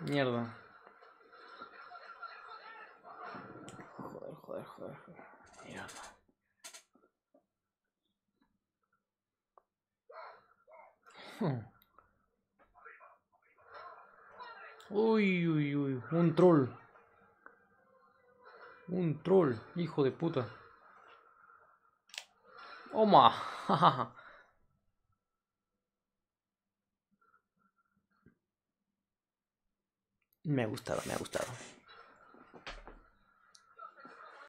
Mierda. Joder, joder, joder, joder. Mierda. Hmm. Uy, uy, uy. Un troll. Un troll, hijo de puta. ¡Oma! me ha gustado, me ha gustado.